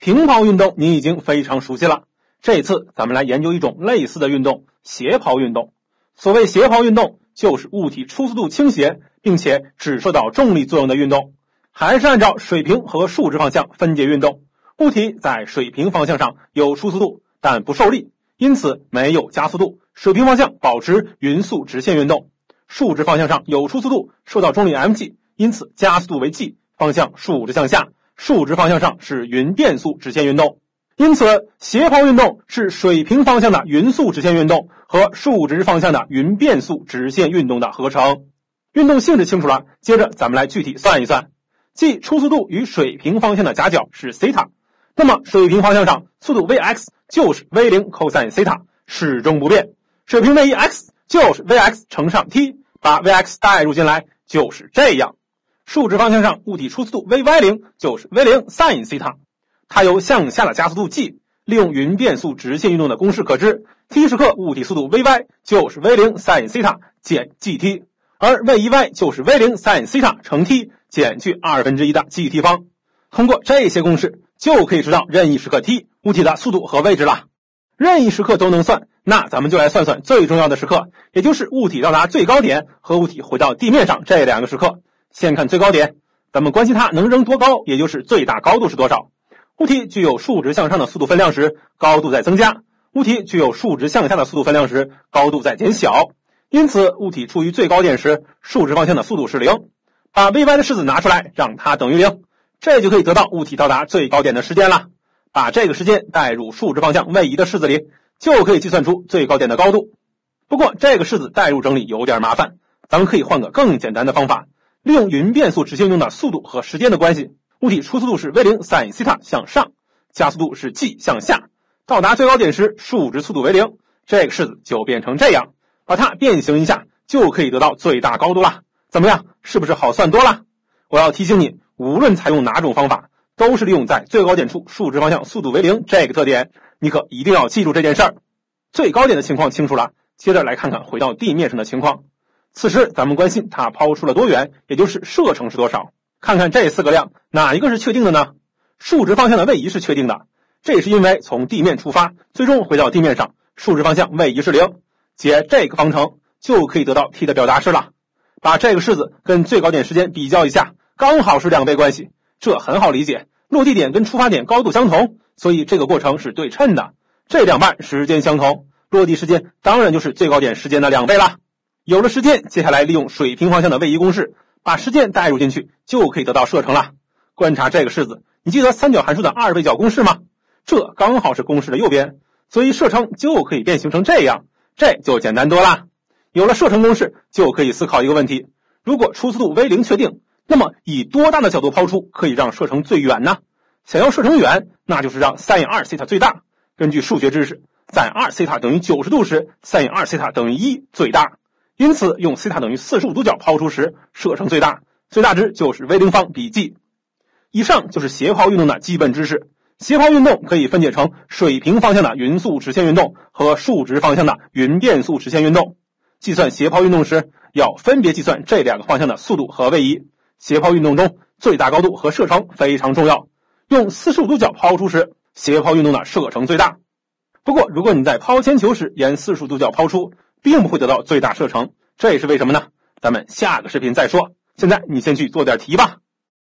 平抛运动你已经非常熟悉了，这次咱们来研究一种类似的运动——斜抛运动。所谓斜抛运动，就是物体初速度倾斜，并且只受到重力作用的运动，还是按照水平和竖直方向分解运动。物体在水平方向上有初速度，但不受力，因此没有加速度。水平方向保持匀速直线运动，竖直方向上有初速度，受到重力 mg，因此加速度为 g，方向竖直向下。竖直方向上是匀变速直线运动，因此斜抛运动是水平方向的匀速直线运动和竖直方向的匀变速直线运动的合成。运动性质清楚了，接着咱们来具体算一算，即初速度与水平方向的夹角是西塔，那么水平方向上速度 v(x) 就是 v 零 cos 西塔，始终不变。水平位移 x 就是 v(x) 乘上 t，把 v(x) 代入进来就是这样。竖直方向上，物体初速度 v(y 零)就是 v 零 sin 西塔，它由向下的加速度 g，利用匀变速直线运动的公式可知，t 时刻物体速度 v(y) 就是 v 零 sin 西塔减 g_t，而位移 y 就是 v 零 sin 西塔乘 t 减去二分之一的 g_t 方。通过这些公式，就可以知道任意时刻 t 物体的速度和位置了。任意时刻都能算，那咱们就来算算最重要的时刻，也就是物体到达最高点和物体回到地面上这两个时刻。先看最高点，咱们关心它能扔多高，也就是最大高度是多少。物体具有竖直向上的速度分量时，高度在增加；物体具有竖直向下的速度分量时，高度在减小。因此，物体处于最高点时，竖直方向的速度是零。把 v_y 的式子拿出来，让它等于零，这就可以得到物体到达最高点的时间了。把这个时间代入竖直方向位移的式子里，就可以计算出最高点的高度。不过，这个式子代入整理有点麻烦，咱们可以换个更简单的方法。利用匀变速直线运动的速度和时间的关系，物体初速度是 v 零 sin 西塔向上，加速度是 g 向下，到达最高点时竖直速度为零，这个式子就变成这样。把它变形一下，就可以得到最大高度了。怎么样？是不是好算多了？我要提醒你，无论采用哪种方法，都是利用在最高点处竖直方向速度为零这个特点，你可一定要记住这件事儿。最高点的情况清楚了，接着来看看回到地面上的情况。此时，咱们关心它抛出了多远，也就是射程是多少。看看这四个量，哪一个是确定的呢？竖直方向的位移是确定的，这是因为从地面出发，最终回到地面上，竖直方向位移是零。解这个方程就可以得到 t 的表达式了。把这个式子跟最高点时间比较一下，刚好是两倍关系，这很好理解。落地点跟出发点高度相同，所以这个过程是对称的。这两半时间相同，落地时间当然就是最高点时间的两倍了。有了时间，接下来利用水平方向的位移公式，把时间代入进去，就可以得到射程了。观察这个式子，你记得三角函数的二倍角公式吗？这刚好是公式的右边，所以射程就可以变形成这样，这就简单多啦。有了射程公式，就可以思考一个问题：如果初速度 v 零确定，那么以多大的角度抛出可以让射程最远呢？想要射程远，那就是让 sin 二西塔最大。根据数学知识，sin 二西塔等于九十度时，sin 二西塔等于一最大。因此，用西塔等于四十五度角抛出时，射程最大，最大值就是 v 零方比 g。以上就是斜抛运动的基本知识。斜抛运动可以分解成水平方向的匀速直线运动和竖直方向的匀变速直线运动。计算斜抛运动时，要分别计算这两个方向的速度和位移。斜抛运动中，最大高度和射程非常重要。用四十五度角抛出时，斜抛运动的射程最大。不过，如果你在抛铅球时沿四十五度角抛出，并不会得到最大射程，这也是为什么呢？咱们下个视频再说。现在你先去做点题吧。